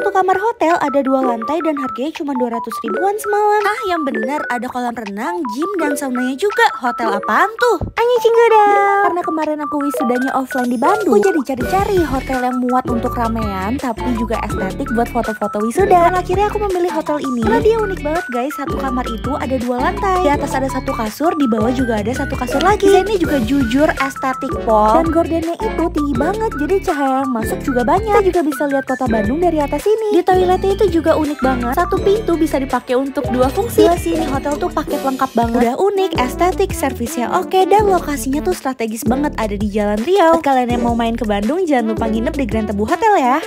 Satu kamar hotel ada dua lantai dan harganya cuma 200 ribuan semalam. Ah, yang benar ada kolam renang, gym, dan saunanya juga. Hotel apaan tuh? Anya Cinggoda. Karena kemarin aku wisudanya offline di Bandung, aku jadi cari-cari hotel yang muat untuk ramean, tapi juga estetik buat foto-foto wisuda. Dan akhirnya aku memilih hotel ini. Karena dia unik banget guys, satu kamar itu ada dua lantai. Di atas ada satu kasur, di bawah juga ada satu kasur lagi. Desainnya juga jujur estetik pol. Dan gordennya itu tinggi banget, jadi cahaya yang masuk juga banyak. Kita juga bisa lihat kota Bandung dari atas ini. Di toiletnya itu juga unik banget. Satu pintu bisa dipakai untuk dua fungsi. Gila sih ini hotel tuh paket lengkap banget. Udah unik, estetik, servisnya oke dan lokasinya tuh strategis banget ada di Jalan Riau. Kalian yang mau main ke Bandung jangan lupa nginep di Grand Tebu Hotel ya.